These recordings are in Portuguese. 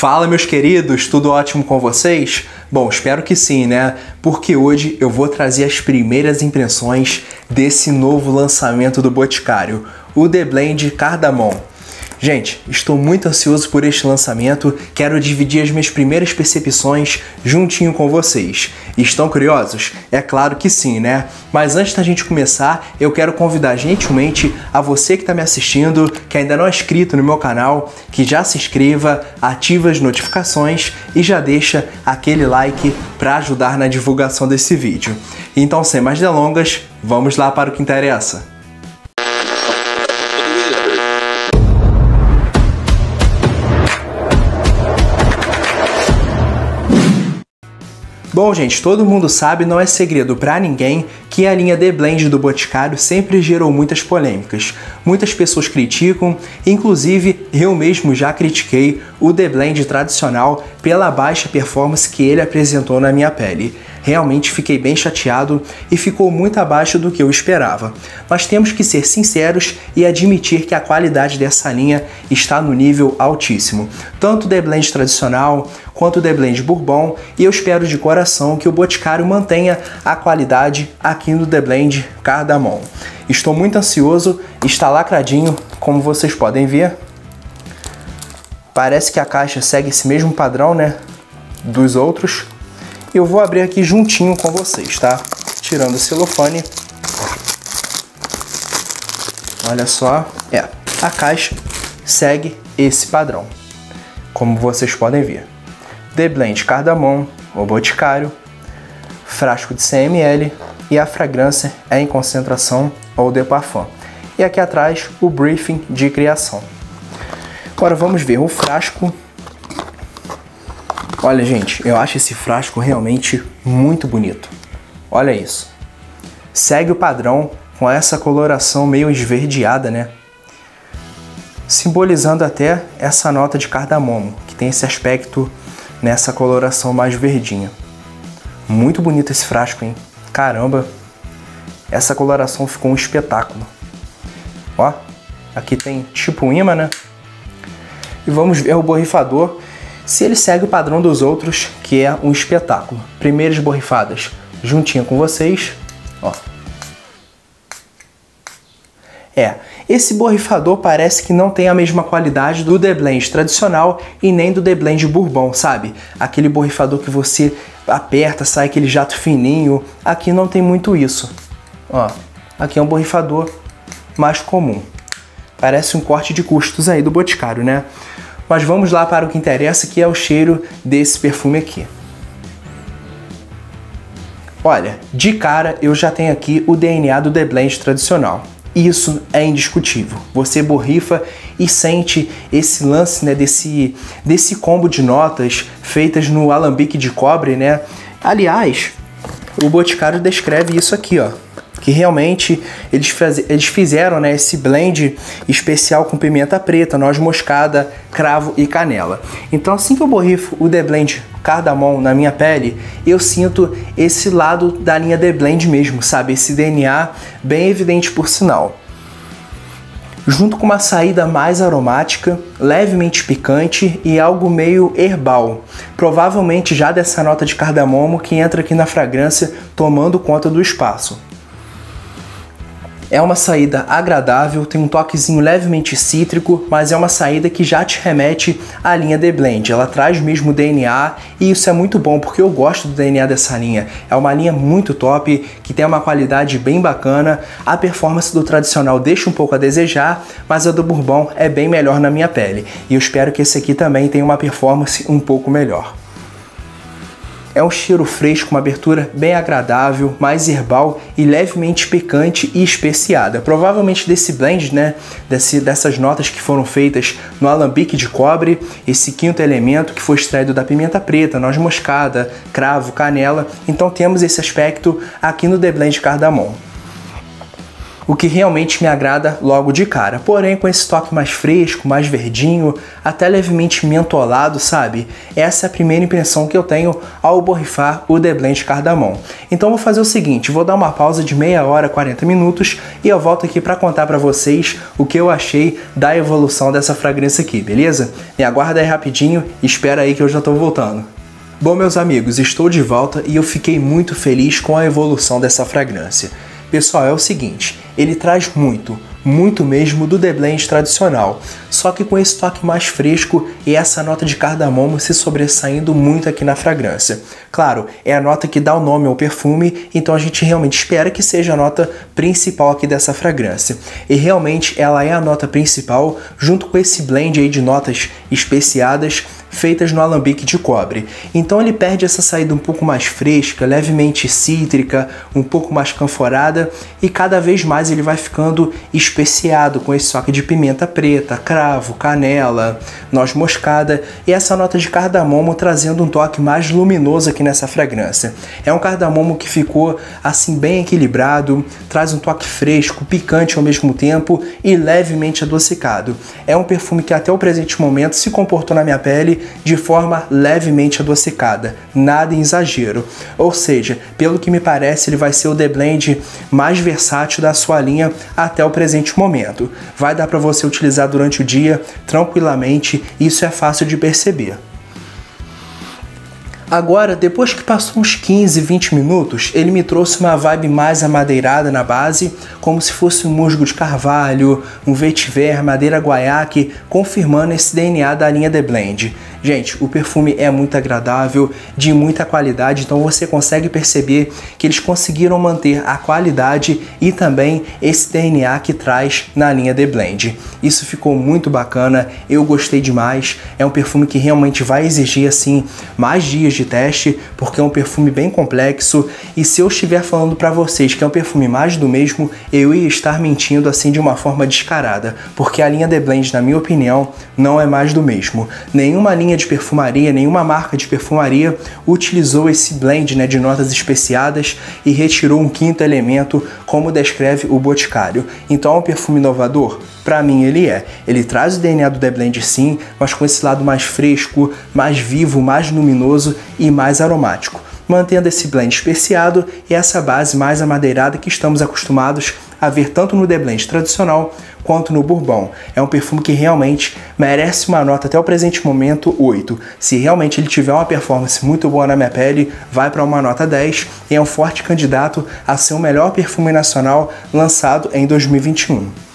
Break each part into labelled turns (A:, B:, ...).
A: Fala, meus queridos, tudo ótimo com vocês? Bom, espero que sim, né? Porque hoje eu vou trazer as primeiras impressões desse novo lançamento do Boticário, o The Blend Cardamom. Gente, estou muito ansioso por este lançamento, quero dividir as minhas primeiras percepções juntinho com vocês. Estão curiosos? É claro que sim, né? Mas antes da gente começar, eu quero convidar gentilmente a você que está me assistindo, que ainda não é inscrito no meu canal, que já se inscreva, ative as notificações e já deixa aquele like para ajudar na divulgação desse vídeo. Então, sem mais delongas, vamos lá para o que interessa. Bom, gente, todo mundo sabe, não é segredo para ninguém, que a linha The Blend do Boticário sempre gerou muitas polêmicas. Muitas pessoas criticam, inclusive eu mesmo já critiquei o The Blend tradicional pela baixa performance que ele apresentou na minha pele. Realmente fiquei bem chateado e ficou muito abaixo do que eu esperava. Mas temos que ser sinceros e admitir que a qualidade dessa linha está no nível altíssimo. Tanto o The Blend tradicional quanto o The Blend Bourbon e eu espero de coração que o Boticário mantenha a qualidade aqui no The Blend Cardamom. Estou muito ansioso, está lacradinho, como vocês podem ver. Parece que a caixa segue esse mesmo padrão, né, dos outros. Eu vou abrir aqui juntinho com vocês, tá? Tirando o celofane. Olha só, é, a caixa segue esse padrão, como vocês podem ver. The Blend Cardamom, o Boticário, frasco de 100 ml e a fragrância é em concentração ou de parfum. E aqui atrás o briefing de criação. Agora vamos ver o frasco Olha, gente, eu acho esse frasco realmente muito bonito. Olha isso. Segue o padrão com essa coloração meio esverdeada, né? Simbolizando até essa nota de cardamomo, que tem esse aspecto nessa coloração mais verdinha. Muito bonito esse frasco, hein? Caramba, essa coloração ficou um espetáculo. Ó, aqui tem tipo um imã, né? E vamos ver o borrifador se ele segue o padrão dos outros, que é um espetáculo. Primeiras borrifadas juntinho com vocês, ó. É, esse borrifador parece que não tem a mesma qualidade do The Blend tradicional e nem do The Blend Bourbon, sabe? Aquele borrifador que você aperta, sai aquele jato fininho. Aqui não tem muito isso. Ó, aqui é um borrifador mais comum. Parece um corte de custos aí do Boticário, né? Mas vamos lá para o que interessa, que é o cheiro desse perfume aqui. Olha, de cara eu já tenho aqui o DNA do The Blend tradicional. Isso é indiscutível. Você borrifa e sente esse lance, né, desse, desse combo de notas feitas no alambique de cobre, né? Aliás, o Boticário descreve isso aqui, ó que realmente eles, faz, eles fizeram né, esse blend especial com pimenta preta, noz moscada, cravo e canela. Então assim que eu borrifo o The Blend Cardamom na minha pele, eu sinto esse lado da linha The Blend mesmo, sabe? Esse DNA bem evidente por sinal junto com uma saída mais aromática, levemente picante e algo meio herbal, provavelmente já dessa nota de cardamomo que entra aqui na fragrância tomando conta do espaço. É uma saída agradável, tem um toquezinho levemente cítrico, mas é uma saída que já te remete à linha The Blend. Ela traz mesmo DNA e isso é muito bom porque eu gosto do DNA dessa linha. É uma linha muito top, que tem uma qualidade bem bacana. A performance do tradicional deixa um pouco a desejar, mas a do Bourbon é bem melhor na minha pele. E eu espero que esse aqui também tenha uma performance um pouco melhor. É um cheiro fresco, uma abertura bem agradável, mais herbal e levemente picante e especiada. Provavelmente desse blend, né, desse, dessas notas que foram feitas no alambique de cobre, esse quinto elemento que foi extraído da pimenta preta, noz moscada, cravo, canela. Então temos esse aspecto aqui no The Blend Cardamom. O que realmente me agrada logo de cara. Porém, com esse toque mais fresco, mais verdinho, até levemente mentolado, sabe? Essa é a primeira impressão que eu tenho ao borrifar o The Blend Cardamom. Então vou fazer o seguinte, vou dar uma pausa de meia hora, 40 minutos e eu volto aqui para contar para vocês o que eu achei da evolução dessa fragrância aqui, beleza? Me aguarda aí rapidinho, espera aí que eu já tô voltando. Bom, meus amigos, estou de volta e eu fiquei muito feliz com a evolução dessa fragrância. Pessoal, é o seguinte, ele traz muito, muito mesmo do The Blend tradicional, só que com esse toque mais fresco e essa nota de cardamomo se sobressaindo muito aqui na fragrância. Claro, é a nota que dá o nome ao perfume, então a gente realmente espera que seja a nota principal aqui dessa fragrância. E realmente ela é a nota principal, junto com esse blend aí de notas especiadas feitas no alambique de cobre. Então ele perde essa saída um pouco mais fresca, levemente cítrica, um pouco mais canforada e cada vez mais ele vai ficando especiado com esse toque de pimenta preta, cravo, canela, noz moscada e essa nota de cardamomo trazendo um toque mais luminoso aqui nessa fragrância. É um cardamomo que ficou assim bem equilibrado, traz um toque fresco, picante ao mesmo tempo e levemente adocicado. É um perfume que até o presente momento se comportou na minha pele de forma levemente adocicada, nada em exagero. Ou seja, pelo que me parece, ele vai ser o The Blend mais versátil da sua linha até o presente momento. Vai dar para você utilizar durante o dia tranquilamente, isso é fácil de perceber. Agora, depois que passou uns 15, 20 minutos, ele me trouxe uma vibe mais amadeirada na base, como se fosse um musgo de carvalho, um vetiver, madeira guaiaque, confirmando esse DNA da linha The Blend. Gente, o perfume é muito agradável, de muita qualidade, então você consegue perceber que eles conseguiram manter a qualidade e também esse DNA que traz na linha The Blend. Isso ficou muito bacana, eu gostei demais. É um perfume que realmente vai exigir assim mais dias de teste, porque é um perfume bem complexo e se eu estiver falando para vocês que é um perfume mais do mesmo, eu ia estar mentindo assim de uma forma descarada, porque a linha The Blend, na minha opinião, não é mais do mesmo. Nenhuma linha linha de perfumaria, nenhuma marca de perfumaria utilizou esse blend né, de notas especiadas e retirou um quinto elemento, como descreve o Boticário. Então é um perfume inovador? Para mim ele é. Ele traz o DNA do The Blend sim, mas com esse lado mais fresco, mais vivo, mais luminoso e mais aromático mantendo esse blend especiado e essa base mais amadeirada que estamos acostumados a ver tanto no The Blend tradicional quanto no Bourbon. É um perfume que realmente merece uma nota até o presente momento 8. Se realmente ele tiver uma performance muito boa na minha pele, vai para uma nota 10 e é um forte candidato a ser o melhor perfume nacional lançado em 2021.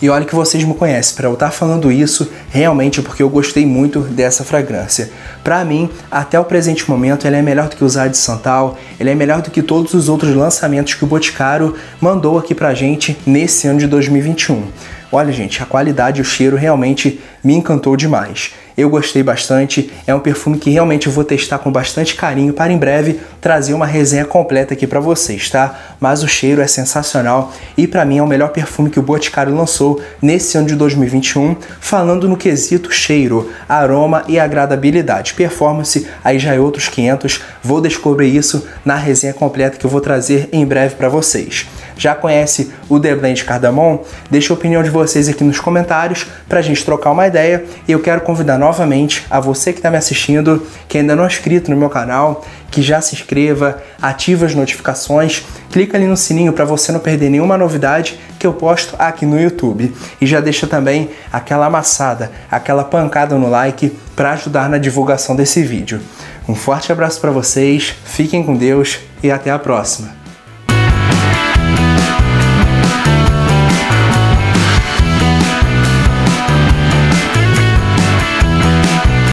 A: E olha que vocês me conhecem, para eu estar falando isso realmente é porque eu gostei muito dessa fragrância. Para mim, até o presente momento, ela é melhor do que o Zara de Santal, ela é melhor do que todos os outros lançamentos que o Boticário mandou aqui pra gente nesse ano de 2021. Olha, gente, a qualidade e o cheiro realmente me encantou demais. Eu gostei bastante, é um perfume que realmente eu vou testar com bastante carinho para em breve trazer uma resenha completa aqui para vocês, tá? Mas o cheiro é sensacional e para mim é o melhor perfume que o Boticário lançou nesse ano de 2021, falando no quesito cheiro, aroma e agradabilidade. Performance aí já é outros 500, vou descobrir isso na resenha completa que eu vou trazer em breve para vocês. Já conhece o The Blend Cardamom? Deixa a opinião de vocês aqui nos comentários para a gente trocar uma ideia. E eu quero convidar novamente a você que está me assistindo, que ainda não é inscrito no meu canal, que já se inscreva, ative as notificações, clica ali no sininho para você não perder nenhuma novidade que eu posto aqui no YouTube. E já deixa também aquela amassada, aquela pancada no like para ajudar na divulgação desse vídeo. Um forte abraço para vocês, fiquem com Deus e até a próxima.